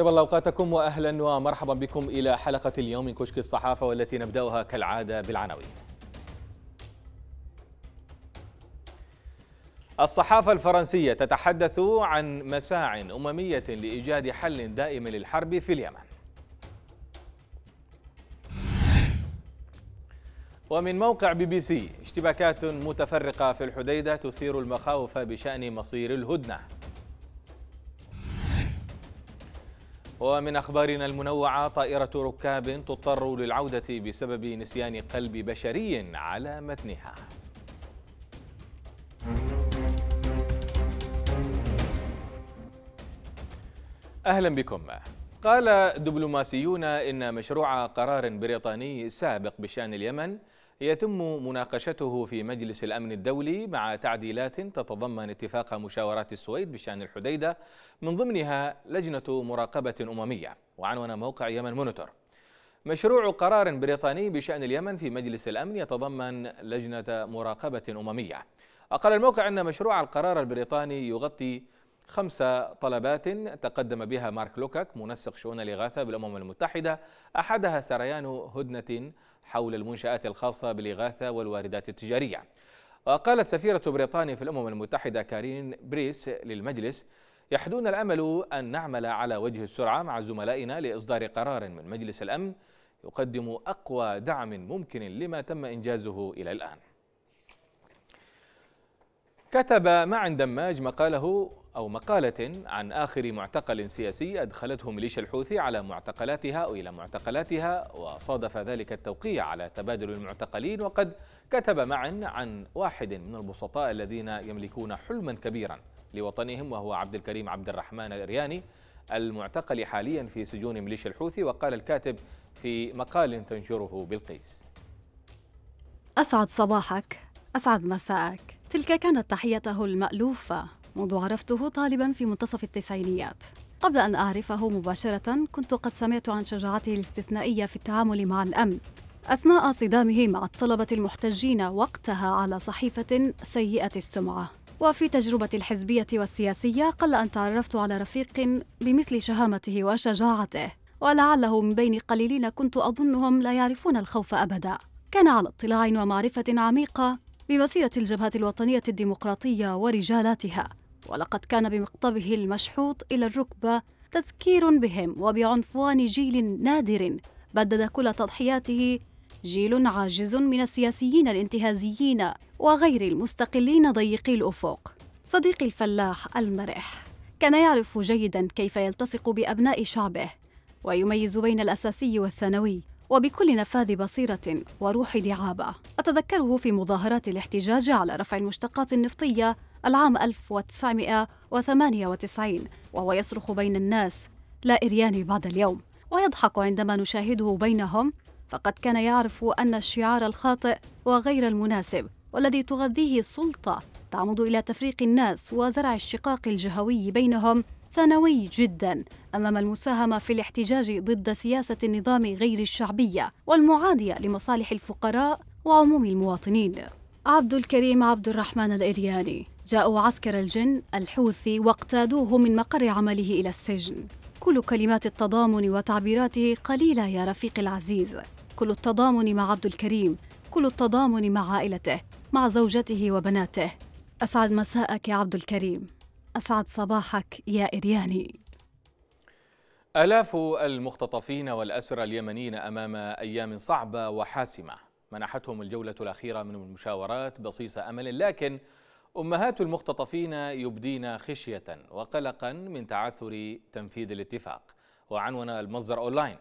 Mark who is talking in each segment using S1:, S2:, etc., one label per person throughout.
S1: طيب الله أوقاتكم واهلا ومرحبا بكم إلى حلقة اليوم من كشك الصحافة والتي نبدأها كالعادة بالعناوين. الصحافة الفرنسية تتحدث عن مساع أممية لإيجاد حل دائم للحرب في اليمن. ومن موقع بي بي سي اشتباكات متفرقة في الحديدة تثير المخاوف بشأن مصير الهدنة. ومن أخبارنا المنوعة طائرة ركاب تضطر للعودة بسبب نسيان قلب بشري على متنها. أهلا بكم. قال دبلوماسيون إن مشروع قرار بريطاني سابق بشأن اليمن يتم مناقشته في مجلس الأمن الدولي مع تعديلات تتضمن اتفاق مشاورات السويد بشأن الحديدة من ضمنها لجنة مراقبة أممية. وعنون موقع يمن مونيتور. مشروع قرار بريطاني بشأن اليمن في مجلس الأمن يتضمن لجنة مراقبة أممية. وقال الموقع أن مشروع القرار البريطاني يغطي خمس طلبات تقدم بها مارك لوكوك منسق شؤون الإغاثة بالأمم المتحدة أحدها سريان هدنة حول المنشآت الخاصة بالإغاثة والواردات التجارية. وقالت سفيرة بريطانيا في الأمم المتحدة كارين بريس للمجلس يحدون الأمل أن نعمل على وجه السرعة مع زملائنا لإصدار قرار من مجلس الأمن يقدم أقوى دعم ممكن لما تم إنجازه إلى الآن. كتب مع دماج مقاله أو مقالة عن آخر معتقل سياسي أدخلته ميليشيا الحوثي على معتقلاتها أو إلى معتقلاتها وصادف ذلك التوقيع على تبادل المعتقلين وقد كتب معا عن واحد من البسطاء الذين يملكون حلما كبيرا لوطنهم وهو عبد الكريم عبد الرحمن الإرياني المعتقل حاليا في سجون ميليشيا الحوثي وقال الكاتب في مقال تنشره بالقيس
S2: أسعد صباحك أسعد مساءك. تلك كانت تحيته المألوفة منذ عرفته طالبا في منتصف التسعينيات. قبل أن أعرفه مباشرة كنت قد سمعت عن شجاعته الاستثنائية في التعامل مع الأمن. أثناء صدامه مع الطلبة المحتجين وقتها على صحيفة سيئة السمعة. وفي تجربتي الحزبية والسياسية قل أن تعرفت على رفيق بمثل شهامته وشجاعته. ولعله من بين قليلين كنت أظنهم لا يعرفون الخوف أبدا. كان على اطلاع ومعرفة عميقة بمسيرة الجبهة الوطنية الديمقراطية ورجالاتها. ولقد كان بمقطبه المشحوط إلى الركبة تذكير بهم وبعنفوان جيل نادر. بدد كل تضحياته جيل عاجز من السياسيين الانتهازيين وغير المستقلين ضيقي الأفق. صديقي الفلاح المرح كان يعرف جيدا كيف يلتصق بأبناء شعبه ويميز بين الأساسي والثانوي. وبكل نفاذ بصيرة وروح دعابة. أتذكره في مظاهرات الاحتجاج على رفع المشتقات النفطية العام 1998 وهو يصرخ بين الناس لا إرياني بعد اليوم. ويضحك عندما نشاهده بينهم فقد كان يعرف أن الشعار الخاطئ وغير المناسب والذي تغذيه السلطة تعمد إلى تفريق الناس وزرع الشقاق الجهوي بينهم ثانوي جدا. أمام المساهمة في الاحتجاج ضد سياسة النظام غير الشعبية والمعادية لمصالح الفقراء وعموم المواطنين. عبد الكريم عبد الرحمن الإرياني جاءوا عسكر الجن الحوثي واقتادوه من مقر عمله إلى السجن. كل كلمات التضامن وتعبيراته قليلة يا رفيقي العزيز. كل التضامن مع عبد الكريم كل التضامن مع عائلته مع زوجته وبناته. أسعد مساءك يا عبد الكريم. أسعد صباحك يا إرياني.
S1: آلاف المختطفين والأسرى اليمنيين أمام أيام صعبة وحاسمة. منحتهم الجولة الأخيرة من المشاورات بصيص أمل لكن أمهات المختطفين يبدين خشية وقلقا من تعثر تنفيذ الاتفاق. وعنون المصدر أونلاين.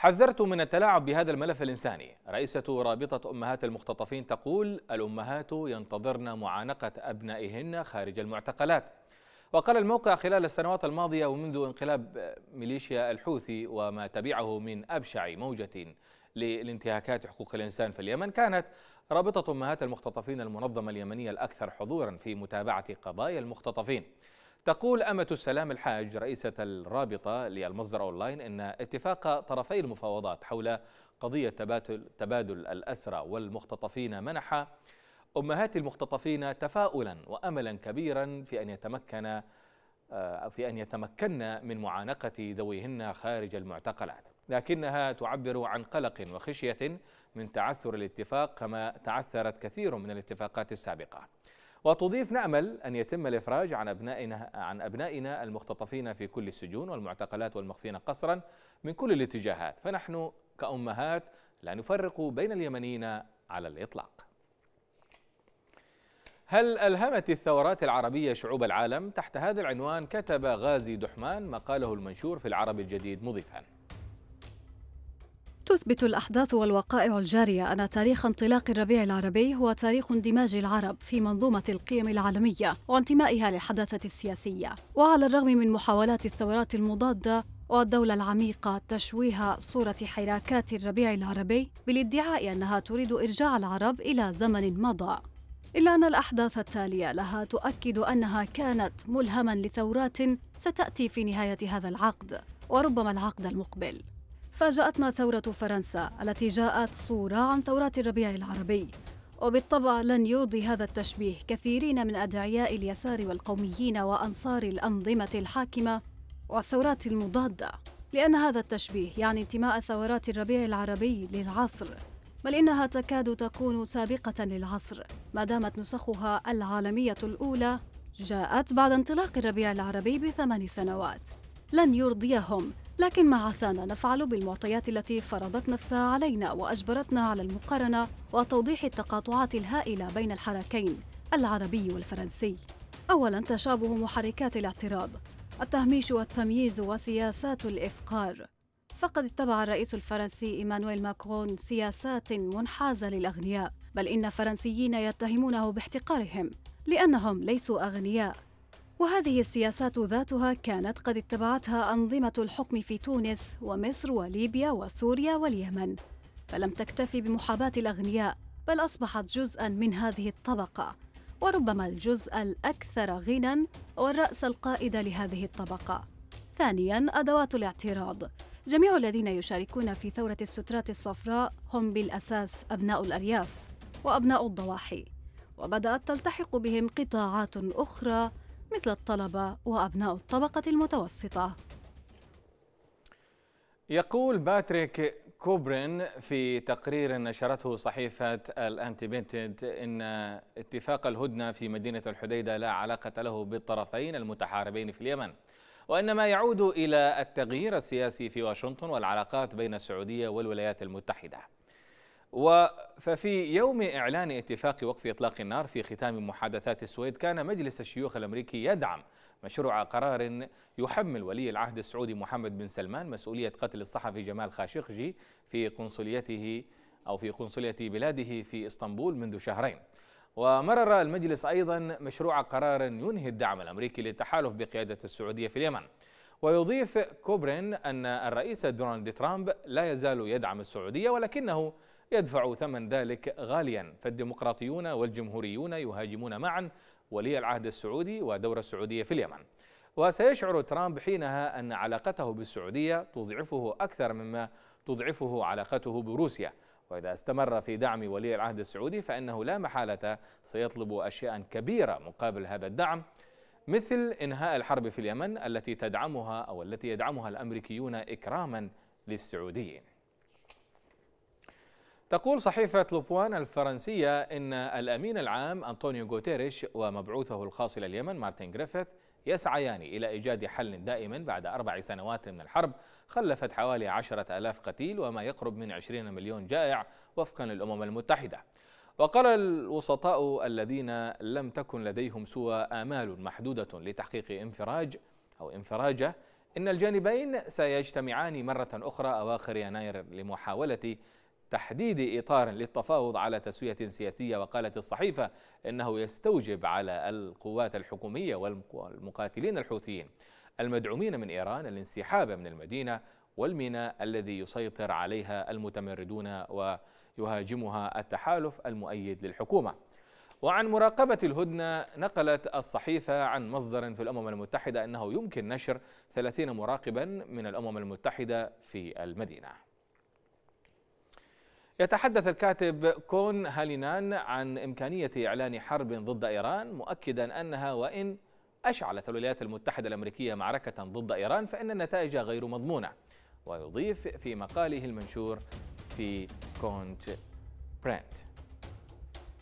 S1: حذرت من التلاعب بهذا الملف الإنساني. رئيسة رابطة أمهات المختطفين تقول الأمهات ينتظرن معانقة أبنائهن خارج المعتقلات. وقال الموقع خلال السنوات الماضية ومنذ انقلاب ميليشيا الحوثي وما تبعه من أبشع موجة للانتهاكات حقوق الإنسان في اليمن كانت رابطة أمهات المختطفين المنظمة اليمنية الأكثر حضورا في متابعة قضايا المختطفين. تقول أمة السلام الحاج رئيسة الرابطة للمصدر أونلاين إن اتفاق طرفي المفاوضات حول قضية تبادل, تبادل الأسرى والمختطفين منح أمهات المختطفين تفاؤلا وأملا كبيرا في أن يتمكن آه، في أن يتمكن من معانقة ذويهن خارج المعتقلات. لكنها تعبر عن قلق وخشية من تعثر الاتفاق كما تعثرت كثير من الاتفاقات السابقة. وتضيف نأمل أن يتم الإفراج عن أبنائنا عن أبنائنا المختطفين في كل السجون والمعتقلات والمخفين قسرا من كل الاتجاهات. فنحن كأمهات لا نفرق بين اليمنيين على الإطلاق. هل ألهمت الثورات العربية شعوب العالم؟ تحت هذا العنوان كتب غازي دحمان مقاله المنشور في العرب الجديد مضيفا.
S2: تثبت الأحداث والوقائع الجارية أن تاريخ انطلاق الربيع العربي هو تاريخ اندماج العرب في منظومة القيم العالمية وانتمائها للحداثة السياسية. وعلى الرغم من محاولات الثورات المضادة والدولة العميقة تشويه صورة حراكات الربيع العربي بالادعاء أنها تريد إرجاع العرب إلى زمن مضى. إلا أن الأحداث التالية لها تؤكد أنها كانت ملهما لثورات ستأتي في نهاية هذا العقد وربما العقد المقبل. فاجأتنا ثورة فرنسا التي جاءت صورة عن ثورات الربيع العربي. وبالطبع لن يرضي هذا التشبيه كثيرين من أدعياء اليسار والقوميين وأنصار الأنظمة الحاكمة والثورات المضادة. لأن هذا التشبيه يعني انتماء ثورات الربيع العربي للعصر بل إنها تكاد تكون سابقة للعصر ما دامت نسخها العالمية الأولى جاءت بعد انطلاق الربيع العربي بثمان سنوات. لن يرضيهم لكن ما عسانا نفعل بالمعطيات التي فرضت نفسها علينا وأجبرتنا على المقارنة وتوضيح التقاطعات الهائلة بين الحركين العربي والفرنسي. اولا تشابه محركات الاعتراض التهميش والتمييز وسياسات الإفقار. فقد اتبع الرئيس الفرنسي إيمانويل ماكرون سياسات منحازة للأغنياء بل إن فرنسيين يتهمونه باحتقارهم لأنهم ليسوا أغنياء. وهذه السياسات ذاتها كانت قد اتبعتها أنظمة الحكم في تونس ومصر وليبيا وسوريا واليمن. فلم تكتفي بمحاباة الأغنياء بل أصبحت جزءا من هذه الطبقة. وربما الجزء الأكثر غنى والرأس القائد لهذه الطبقة. ثانيا أدوات الاعتراض. جميع الذين يشاركون في ثورة السترات الصفراء هم بالأساس أبناء الأرياف وأبناء الضواحي. وبدأت تلتحق بهم قطاعات أخرى مثل الطلبة وأبناء الطبقة المتوسطة.
S1: يقول باتريك كوبرين في تقرير نشرته صحيفة الأنتيبنتد إن اتفاق الهدنة في مدينة الحديدة لا علاقة له بالطرفين المتحاربين في اليمن وإنما يعود إلى التغيير السياسي في واشنطن والعلاقات بين السعودية والولايات المتحدة. ففي يوم إعلان اتفاق وقف إطلاق النار في ختام محادثات السويد كان مجلس الشيوخ الأمريكي يدعم مشروع قرار يحمل ولي العهد السعودي محمد بن سلمان مسؤولية قتل الصحفي جمال خاشقجي في قنصليته أو في قنصلية بلاده في إسطنبول منذ شهرين. ومرر المجلس أيضا مشروع قرار ينهي الدعم الأمريكي للتحالف بقيادة السعودية في اليمن. ويضيف كوبرين أن الرئيس دونالد ترامب لا يزال يدعم السعودية ولكنه يدفع ثمن ذلك غاليا. فالديمقراطيون والجمهوريون يهاجمون معا ولي العهد السعودي ودور السعودية في اليمن. وسيشعر ترامب حينها أن علاقته بالسعودية تضعفه أكثر مما تضعفه علاقته بروسيا. وإذا استمر في دعم ولي العهد السعودي فإنه لا محالة سيطلب أشياء كبيرة مقابل هذا الدعم مثل إنهاء الحرب في اليمن التي تدعمها أو التي يدعمها الأمريكيون إكراما للسعوديين. تقول صحيفة لوبوان الفرنسية إن الأمين العام أنطونيو غوتيريش ومبعوثه الخاص إلى اليمن مارتن جريفيث يسعيان إلى إيجاد حل دائم بعد أربع سنوات من الحرب خلفت حوالي عشرة ألاف قتيل وما يقرب من عشرين مليون جائع وفقا للأمم المتحدة. وقال الوسطاء الذين لم تكن لديهم سوى آمال محدودة لتحقيق انفراج أو انفراجة إن الجانبين سيجتمعان مرة أخرى أواخر يناير لمحاولة تحديد إطار للتفاوض على تسوية سياسية وقالت الصحيفة إنه يستوجب على القوات الحكومية والمقاتلين الحوثيين المدعومين من إيران الانسحاب من المدينة والميناء الذي يسيطر عليها المتمردون ويهاجمها التحالف المؤيد للحكومة. وعن مراقبة الهدنة نقلت الصحيفة عن مصدر في الأمم المتحدة أنه يمكن نشر 30 مراقبا من الأمم المتحدة في المدينة. يتحدث الكاتب كون هالينان عن إمكانية إعلان حرب ضد إيران مؤكدا أنها وإن أشعلت الولايات المتحدة الأمريكية معركة ضد إيران فإن النتائج غير مضمونة. ويضيف في مقاله المنشور في كاونتر بانش.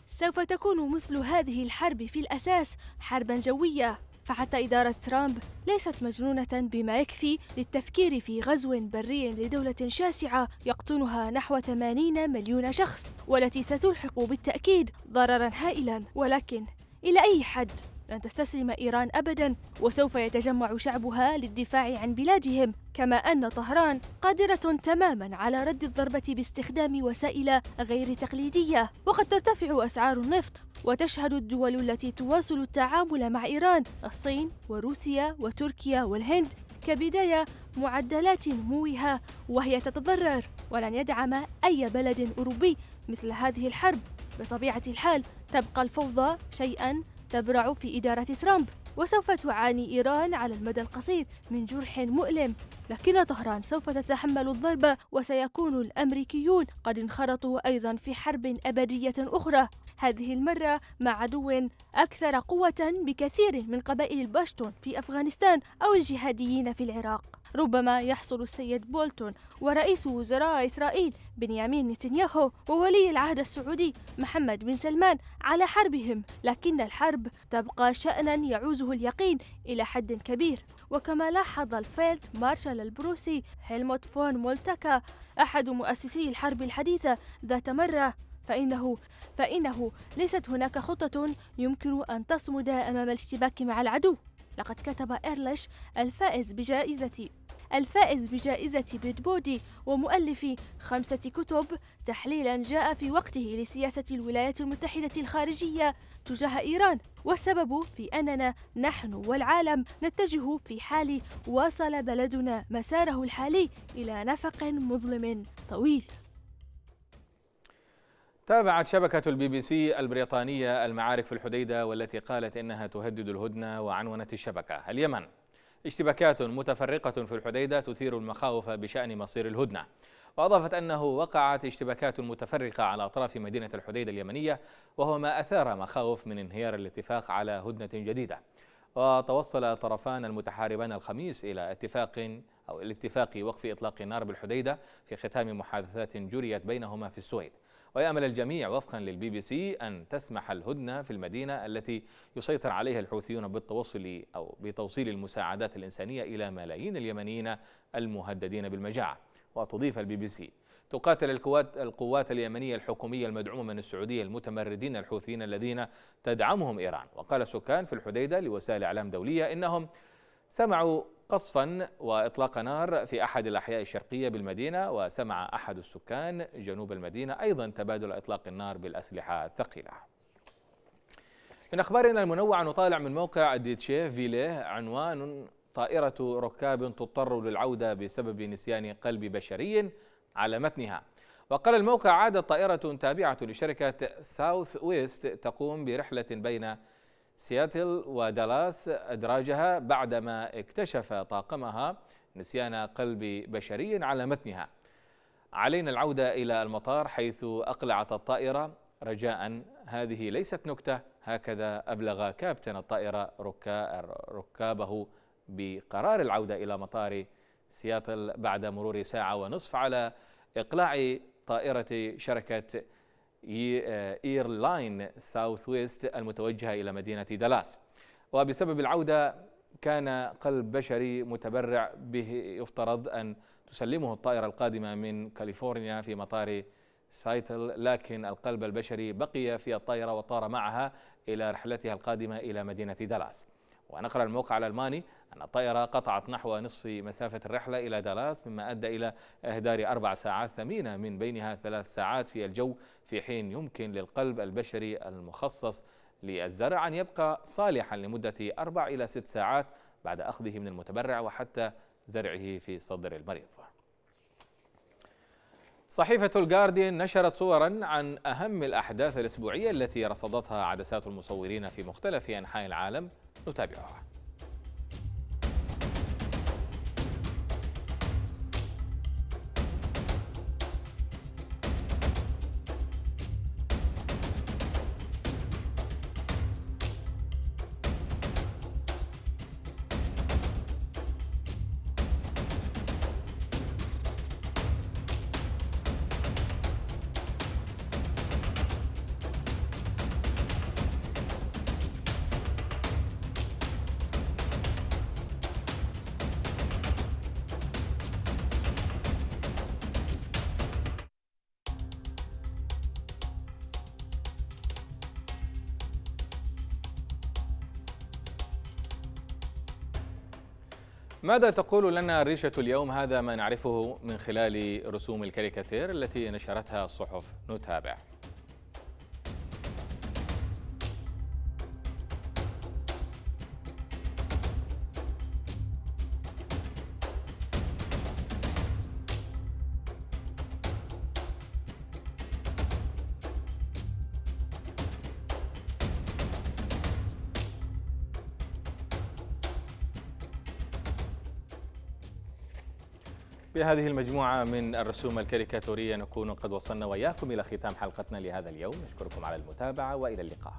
S3: سوف تكون مثل هذه الحرب في الأساس حربا جوية. فحتى إدارة ترامب ليست مجنونة بما يكفي للتفكير في غزو بري لدولة شاسعة يقطنها نحو 80 مليون شخص والتي ستلحق بالتأكيد ضررا هائلا. ولكن إلى أي حد؟ لن تستسلم إيران أبدا وسوف يتجمع شعبها للدفاع عن بلادهم. كما أن طهران قادرة تماما على رد الضربة باستخدام وسائل غير تقليدية. وقد ترتفع أسعار النفط وتشهد الدول التي تواصل التعامل مع إيران الصين وروسيا وتركيا والهند كبداية معدلات نموها وهي تتضرر. ولن يدعم أي بلد أوروبي مثل هذه الحرب. بطبيعة الحال تبقى الفوضى شيئا تبرع في إدارة ترامب وسوف تعاني إيران على المدى القصير من جرح مؤلم. لكن طهران سوف تتحمل الضربة وسيكون الأمريكيون قد انخرطوا أيضا في حرب أبدية أخرى. هذه المرة مع عدو أكثر قوة بكثير من قبائل الباشتون في أفغانستان أو الجهاديين في العراق. ربما يحصل السيد بولتون ورئيس وزراء إسرائيل بنيامين نتنياهو وولي العهد السعودي محمد بن سلمان على حربهم لكن الحرب تبقى شأنا يعوزه اليقين إلى حد كبير. وكما لاحظ الفيلد مارشال البروسي هيلموت فون مولتكا أحد مؤسسي الحرب الحديثة ذات مرة فإنه فإنه ليست هناك خطة يمكن أن تصمد أمام الاشتباك مع العدو. لقد كتب إيرليش الفائز بجائزة الفائز بجائزة بيبودي ومؤلف خمسة كتب تحليلا جاء في وقته لسياسة الولايات المتحدة الخارجية تجاه إيران. والسبب في أننا نحن والعالم نتجه في حال واصل بلدنا مساره الحالي إلى نفق مظلم طويل.
S1: تابعت شبكة البي بي سي البريطانية المعارك في الحديدة والتي قالت إنها تهدد الهدنة وعنونت الشبكة. اليمن. اشتباكات متفرقة في الحديدة تثير المخاوف بشأن مصير الهدنة. وأضافت أنه وقعت اشتباكات متفرقة على أطراف مدينة الحديدة اليمنية وهو ما أثار مخاوف من انهيار الاتفاق على هدنة جديدة. وتوصل الطرفان المتحاربان الخميس إلى اتفاق أو الاتفاق وقف إطلاق النار بالحديدة في ختام محادثات جرت بينهما في السويد. ويأمل الجميع وفقا للبي بي سي أن تسمح الهدنة في المدينة التي يسيطر عليها الحوثيون بالتوصل أو بتوصيل المساعدات الإنسانية إلى ملايين اليمنيين المهددين بالمجاعة. وتضيف البي بي سي. تقاتل القوات القوات اليمنية الحكومية المدعومة من السعودية المتمردين الحوثيين الذين تدعمهم إيران. وقال سكان في الحديدة لوسائل إعلام دولية إنهم سمعوا قصفا وإطلاق نار في أحد الأحياء الشرقية بالمدينة وسمع أحد السكان جنوب المدينة أيضا تبادل إطلاق النار بالأسلحة الثقيلة. من أخبارنا المنوعة نطالع من موقع ديتشيف فيليه عنوان طائرة ركاب تضطر للعودة بسبب نسيان قلب بشري على متنها. وقال الموقع عادت طائرة تابعة لشركة ساوث ويست تقوم برحلة بين سياتل ودالاس أدراجها بعدما اكتشف طاقمها نسيان قلب بشري على متنها. علينا العودة إلى المطار حيث أقلعت الطائرة. رجاء هذه ليست نكتة. هكذا أبلغ كابتن الطائرة ركابه بقرار العودة إلى مطار سياتل بعد مرور ساعة ونصف على إقلاع طائرة شركة إيرلاين ساوث ويست المتوجهة إلى مدينة دالاس. وبسبب العودة كان قلب بشري متبرع به يفترض أن تسلمه الطائرة القادمة من كاليفورنيا في مطار سياتل لكن القلب البشري بقي في الطائرة وطار معها إلى رحلتها القادمة إلى مدينة دالاس. ونقل الموقع الألماني أن الطائرة قطعت نحو نصف مسافة الرحلة إلى دالاس مما أدى إلى إهدار أربع ساعات ثمينة من بينها ثلاث ساعات في الجو في حين يمكن للقلب البشري المخصص للزرع أن يبقى صالحا لمدة أربع إلى ست ساعات بعد أخذه من المتبرع وحتى زرعه في صدر المريض. صحيفة الجارديان نشرت صورا عن أهم الأحداث الأسبوعية التي رصدتها عدسات المصورين في مختلف أنحاء العالم. نتابعها. ماذا تقول لنا ريشة اليوم؟ هذا ما نعرفه من خلال رسوم الكاريكاتير التي نشرتها الصحف. نتابع. بهذه المجموعة من الرسوم الكاريكاتورية نكون قد وصلنا وإياكم إلى ختام حلقتنا لهذا اليوم. نشكركم على المتابعة وإلى اللقاء.